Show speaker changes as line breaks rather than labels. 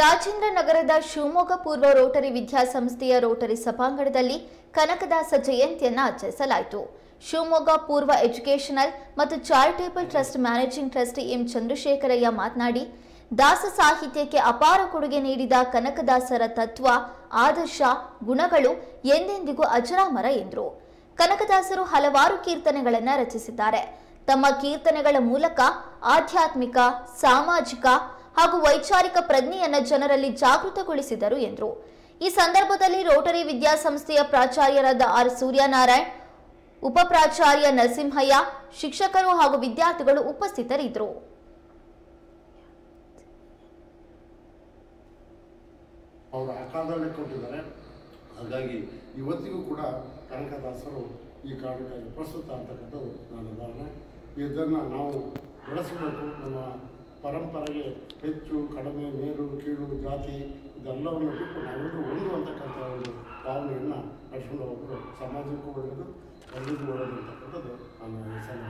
ರಾಜೇಂದ್ರ ನಗರದ ಶಿವಮೊಗ್ಗ ಪೂರ್ವ ರೋಟರಿ ವಿದ್ಯಾಸಂಸ್ಥೆಯ ರೋಟರಿ ಸಭಾಂಗಣದಲ್ಲಿ ಕನಕದಾಸ ಜಯಂತಿಯನ್ನು ಆಚರಿಸಲಾಯಿತು. ಶಿವಮೊಗ್ಗ ಪೂರ್ವ ಎಜುಕೇಷನಲ್ ಮತ್ತು charitable trust managing trustee M Chandrashekharaiah ಮಾತನಾಡಿ, ದಾಸ ಸಾಹಿತ್ಯಕ್ಕೆ ಅಪಾರ ಕೊಡುಗೆ ನೀಡಿದ ಕನಕದಾಸರ ತತ್ವ, ಆದರ್ಶ, ಗುಣಗಳು ಎಂದೆಂದಿಗೂ ಅಜರಾಮರ ಎಂದರು. ಕನಕದಾಸರು ಹಲವಾರು ಕೀರ್ತನೆಗಳನ್ನು ರಚಿಸಿದ್ದಾರೆ. ತಮ್ಮ ಕೀರ್ತನೆಗಳ ಮೂಲಕ ಆಧ್ಯಾತ್ಮಿಕ, ಸಾಮಾಜಿಕ ಹಾಗೂ ವೈಚಾರಿಕ ಪ್ರಜ್ಞೆಯನ್ನು ಜನರಲ್ಲಿ ಜಾಗೃತಗೊಳಿಸಿದರು ಎಂದರು. ಈ ಸಂದರ್ಭದಲ್ಲಿ ರೋಟರಿ ವಿದ್ಯಾಸಂಸ್ಥೆಯ ಪ್ರಾಚಾರ್ಯರಾದ ಆರ್ ಸೂರ್ಯನಾರಾಯಣ್, ಉಪಪ್ರಾಚಾರ್ಯ ನರಸಿಂಹಯ್ಯ, ಶಿಕ್ಷಕರು ಹಾಗೂ ವಿದ್ಯಾರ್ಥಿಗಳು ಉಪಸ್ಥಿತರಿದ್ದರು.
ಅವರು ಅಕಾಲದಲ್ಲಿ ಕೊಟ್ಟಿದ್ದಾರೆ. ಹಾಗಾಗಿ ಇವತ್ತಿಗೂ ಕೂಡ ಕನಕದಾಸರು ಈ ಕಾರಣಕ್ಕಾಗಿ ಪ್ರಸ್ತುತ ಅಂತಕ್ಕಂಥದ್ದು ನನ್ನ ಧಾರಣೆ ಇದನ್ನು ನಾವು ಬೆಳೆಸಬೇಕು. ನಮ್ಮ ಪರಂಪರೆಗೆ ಹೆಚ್ಚು, ಕಡಿಮೆ ಮೇರು ಕೀಳು, ಜಾತಿ, ಇದೆಲ್ಲವನ್ನು ಬಿಟ್ಟು ನಾವೆಲ್ಲರೂ ಒಂದು ಅಂತಕ್ಕಂಥ ಒಂದು ಭಾವನೆಯನ್ನು ನಡ್ಸ್ಕೊಂಡು ಹೋಗೋದು ಸಮಾಜಕ್ಕೂ ಒಳ್ಳೆಯದು ಎಲ್ಲರಿಗೂ ಒಳ್ಳೆಯದು ಅಂತಕ್ಕಂಥದ್ದು ನನ್ನ ಸಲ